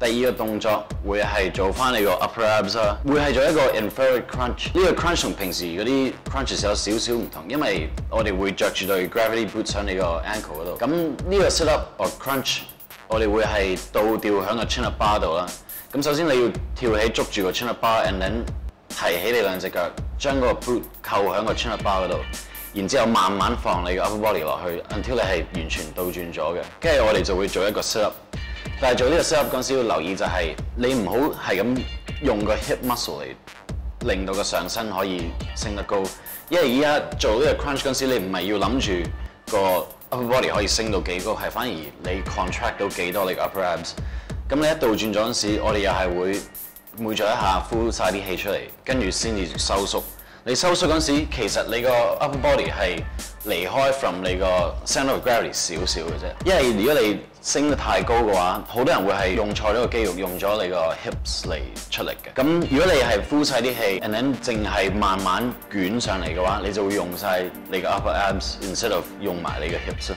第二個動作會係做翻你個 upper abs 啦，會係做一個 infrared crunch。呢個 crunch 同平時嗰啲 crunch 有少少唔同，因為我哋會着住對 gravity boots 喺你個 ankle 嗰度。咁呢個 sit up or crunch，我哋會係倒吊喺個 chin up bar 度啦。咁首先你要跳起捉住個 chin up bar，and then 提起你兩隻腳，將個 boot 扣喺個 chin up bar 嗰度。然之後慢慢放你個 upper body 落去，until 你係完全倒轉咗嘅。跟住我哋就會做一個 sit up。但係做呢個 sit up 嗰陣時要留意就係你唔好係咁用個 hip muscle 嚟令到個上身可以升得高，因為依家做呢個 crunch 嗰陣時，你唔係要諗住個 upper body 可以升到幾高，係反而你 contract 到幾多你個 upper abs。咁你一倒轉咗嗰陣時，我哋又係會每做一下呼晒啲氣出嚟，跟住先至收縮。你收縮嗰時，其實你個 upper body 係離開 from 你個 center of gravity 少少嘅啫。因為如果你升得太高嘅話，好多人會係用錯咗個肌肉，用咗你個 hips 嚟出力嘅。咁如果你係呼晒啲氣，and then 淨係慢慢捲上嚟嘅話，你就會用晒你個 upper abs instead of 用埋你嘅 hips。